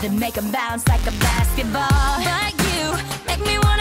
then make him bounce like a basketball. But you make me wanna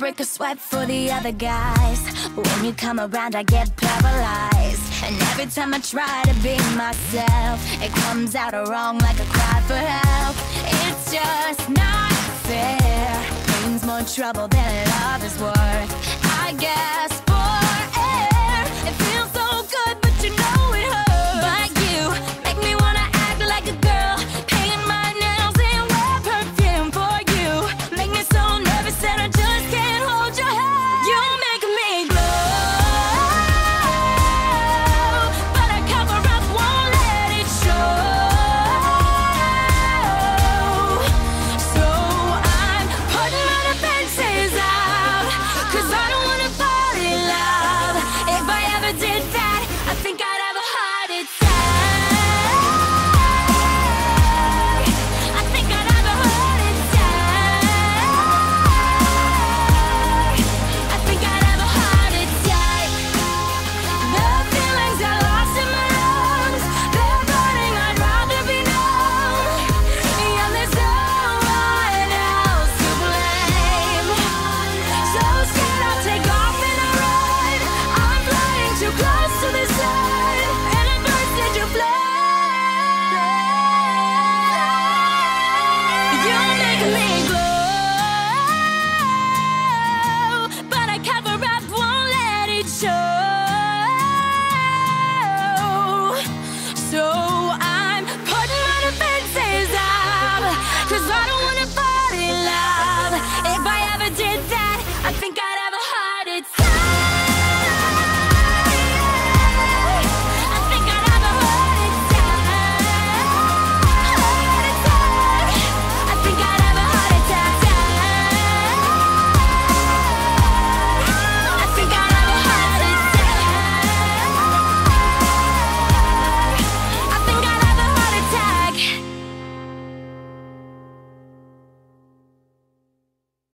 break a sweat for the other guys. When you come around, I get paralyzed. And every time I try to be myself, it comes out wrong like a cry for help. It's just not fair. Pain's more trouble than love is worth.